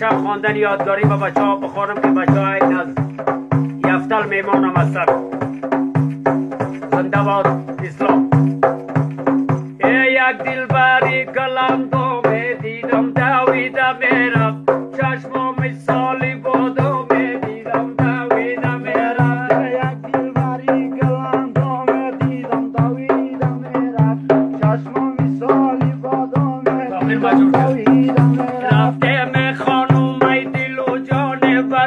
چند خواندن یادگاری به بچه ها بخورم که بچه ها این از یفتل میمانم هستن زنده باد اسلام. ای یک دلبری کلم دومه دیدم دویده میرم. چشم مثالی بودو می‌دیدم دویده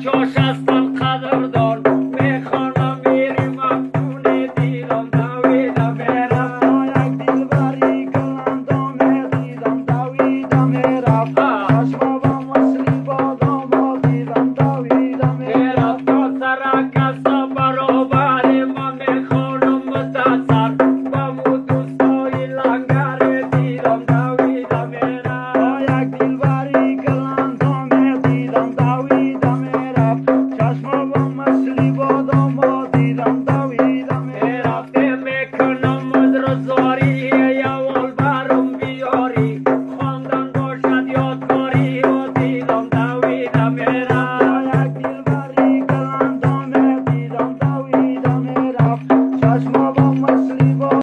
çok aslan kadırdır